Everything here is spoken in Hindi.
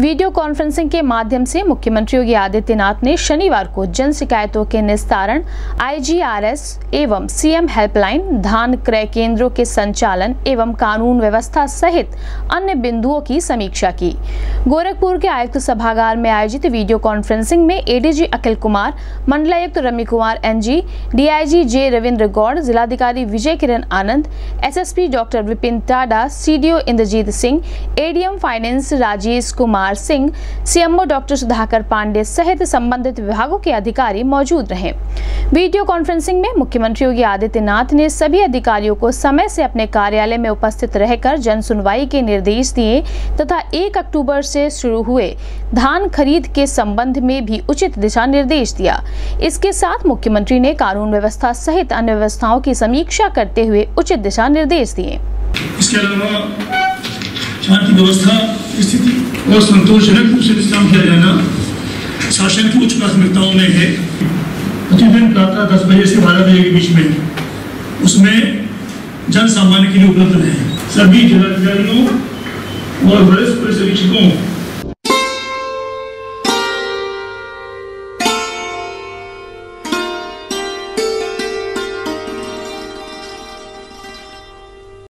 वीडियो कॉन्फ्रेंसिंग के माध्यम से मुख्यमंत्री योगी आदित्यनाथ ने शनिवार को जन शिकायतों के निस्तारण आईजीआरएस एवं सीएम हेल्पलाइन धान क्रय केंद्रों के संचालन एवं कानून व्यवस्था सहित अन्य बिंदुओं की समीक्षा की। गोरखपुर के आयुक्त सभागार में आयोजित वीडियो कॉन्फ्रेंसिंग में एडीजी अखिल कुमार मंडलायुक्त Rami Kumar NG DIG J Ravindra Gaur, जिलाधिकारी Vijay Kiran Anand SSP doctor Vipin Tada CDO Indrajeet Singh ADM finance Rajesh Kumar Kumar Singh, CMO doctor Sudhakar Pande सहित संबंधित विभागों के अधिकारी मौजूद रहे। वीडियो कॉन्फ्रेंसिंग में मुख्यमंत्री योगी आदित्यनाथ ने सभी अधिकारियों को समय से अपने कार्यालय में उपस्थित रहकर जन सुनवाई के निर्देश दिए तथा एक अक्टूबर से शुरू हुए धान खरीद के संबंध में भी उचित दिशा निर्देश दिया। इसके साथ मुख्यमंत्री ने कानून व्यवस्था सहित अन्य व्यवस्थाओं की समीक्षा करते हुए उचित दिशा निर्देश दिए। इसके अलावा शांति व्यवस्था, स्थिति और संतोषजनक रूप से विश्राम किया जाना शासन की उच्च प्राथमिकताओं में है। प्रतिदिन प्रातः दस बजे से बारह बजे के बीच में उसमें जन सामान्य के लिए उपलब्ध है। सभी जिलाधिकारियों और वरिष्ठ पुलिस अधीक्षकों